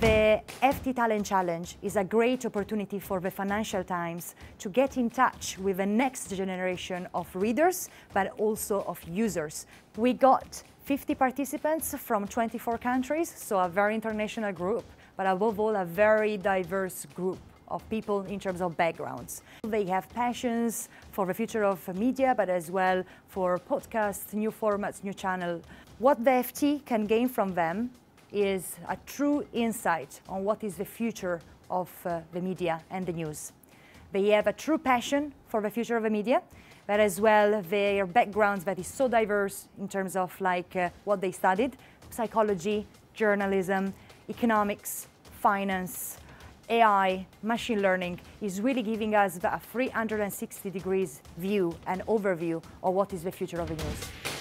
The FT Talent Challenge is a great opportunity for the Financial Times to get in touch with the next generation of readers, but also of users. We got 50 participants from 24 countries, so a very international group, but above all, a very diverse group of people in terms of backgrounds. They have passions for the future of media, but as well for podcasts, new formats, new channel. What the FT can gain from them is a true insight on what is the future of uh, the media and the news. They have a true passion for the future of the media, but as well their backgrounds that is so diverse in terms of like uh, what they studied, psychology, journalism, economics, finance, AI, machine learning is really giving us a 360 degrees view and overview of what is the future of the news.